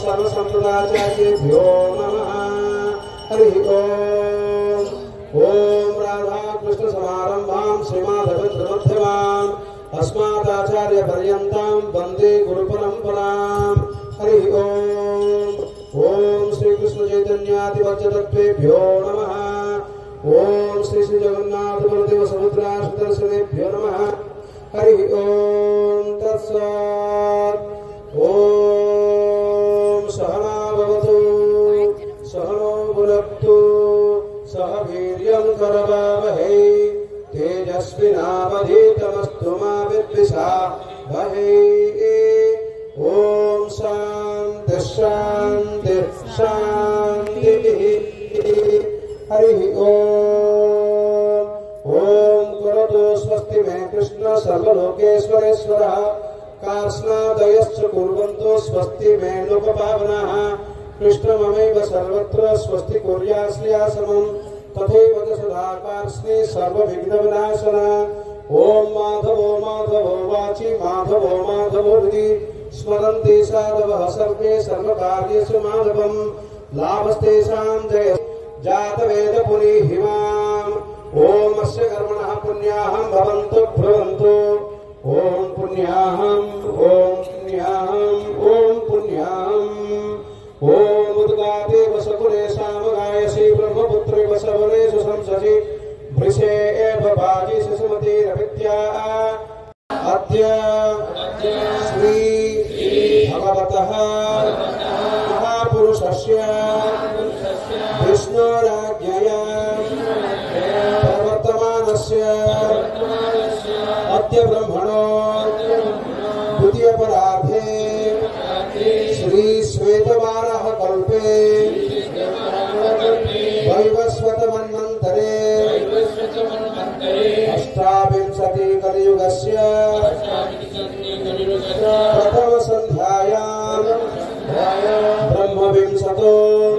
सर्वसंप्रदाचार्येभ्यो नमः हरिः ओम् ॐ राधाकृष्णसमारम्भां श्रीमाधवेन्द्रमध्यमाम् अस्मादाचार्यपर्यन्तां वंदे गुरुपरम्पराम्। हरिः ओम्। श्रीकृष्णचैतन्यादिवच्चतत्त्वेभ्यो नमः। ॐ श्री श्री जगन्नाथ श्रीजगन्नाथबलदेव समुद्राशदर्शनेभ्यो नमः। हरिः ॐ तत्सत्। स्वस्ति मे कृष्ण सर्वलोकेश्वरेश्वरः कार्ष्णादयश्च कुर्वन्तु स्वस्ति मे लोकपावनाः कृष्णममेव सर्वत्र स्वस्ति कुर्याश्रियासनम् तथैव सदा कार्ष्णे सर्वविघ्नविनाशन। ॐ माधवो माधवो वाचि माधवो माधवो हृदि स्मरन्ति साधवः सर्वे सर्वकार्येषु माधवम्। लाभस्तेषां जय। जातवेदपुरीहिमाम् ॐ अस्य कर्मणः पुण्याहं भवन्तु भ्रुवन्तु। ॐ पुण्याहम् ॐ पुण्याहम् ॐ पुण्याहम् ॐ उद्गादेव सकुले सामगायसि ब्रह्मपुत्रे वसवनेषु संससि भृशे एव भाजि सुमतिरविद्या अद्य श्री भगवतः महापुरुषस्य द्वितीयपराधे श्री श्वेतवारः कल्पे। वैवस्वत मन्वन्तरे अष्टाविंशति कलियुगस्य ब्रह्म ब्रह्मविंशतो।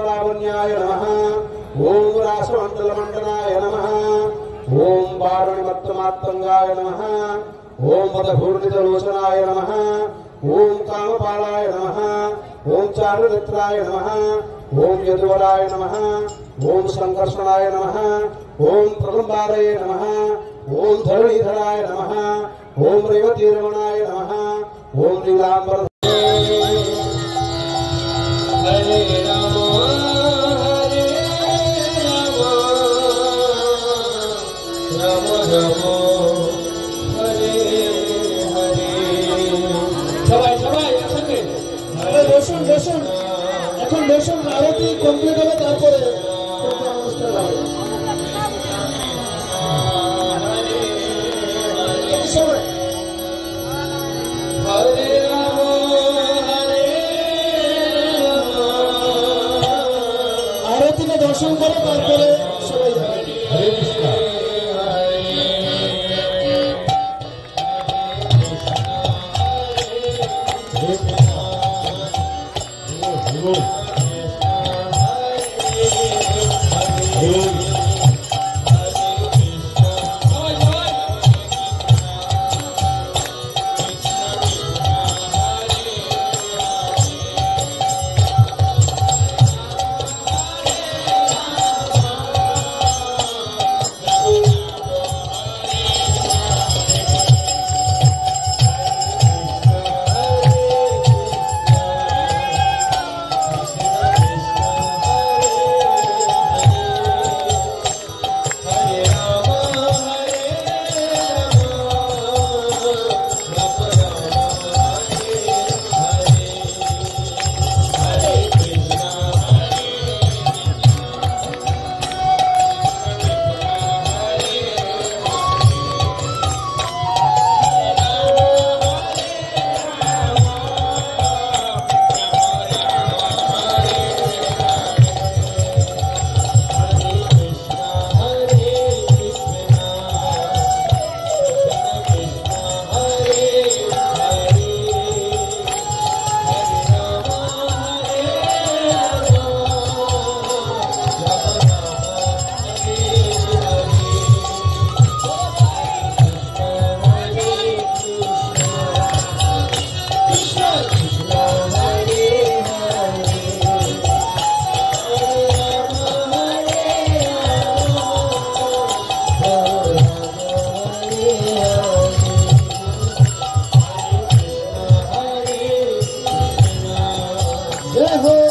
कोटिकन्तर्परावण्याय नमः ॐ रासमण्डलमण्डलाय नमः ॐ वारुणिमत्तमात्तङ्गाय नमः ॐ मदभूर्णितलोचनाय नमः ॐ कामपालाय नमः ॐ चारुनेत्राय नमः ॐ यदुवराय नमः ॐ सङ्कर्षणाय नमः ॐ प्रलम्बारये नमः ॐ धरणीधराय नमः ॐ रेवतीरमणाय नमः ॐ नीलाम्बर हरे すごい。हो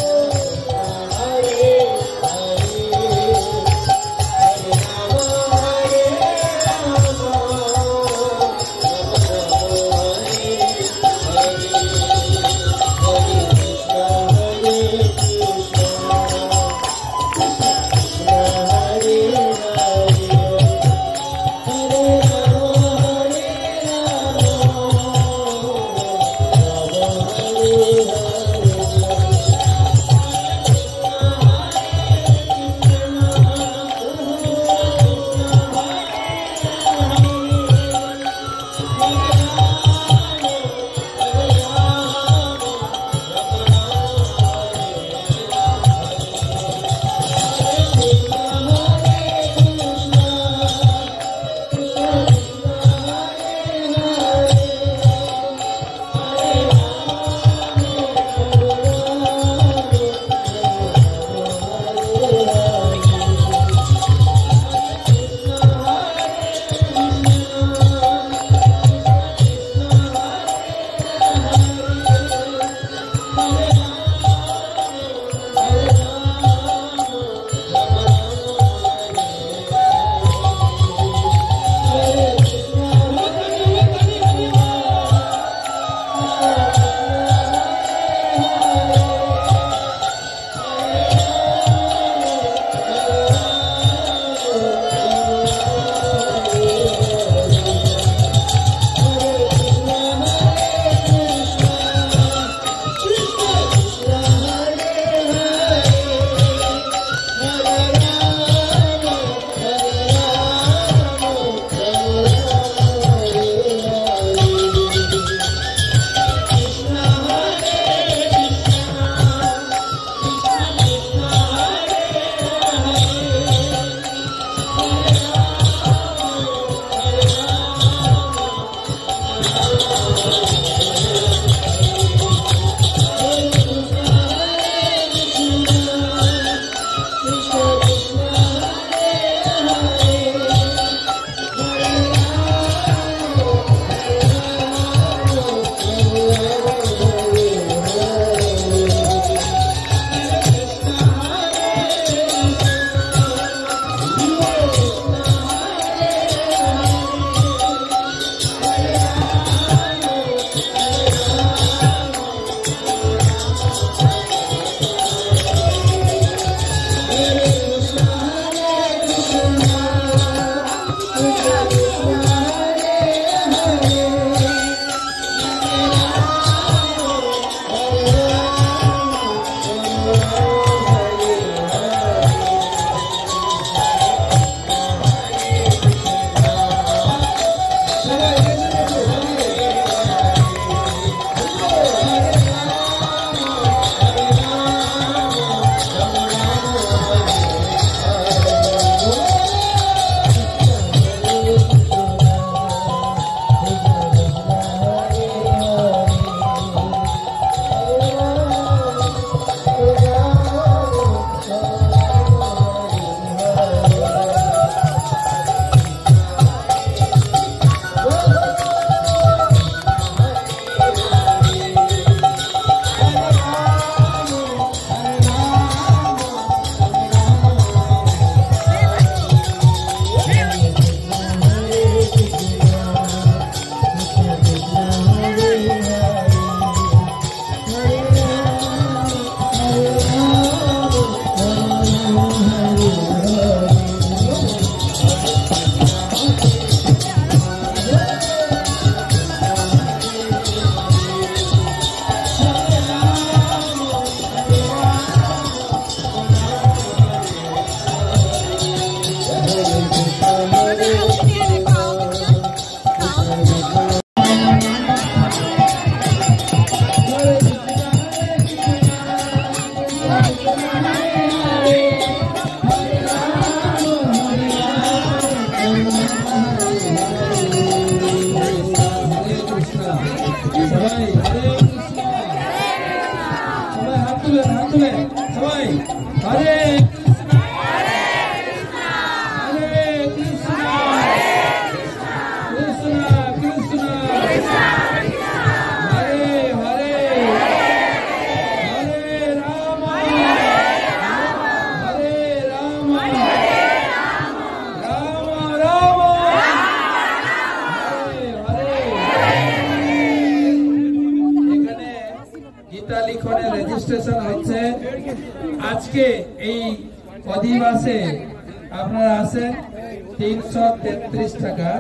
हरे অধিবাসে আপনারা আছেন তিনশো তেত্রিশ টাকা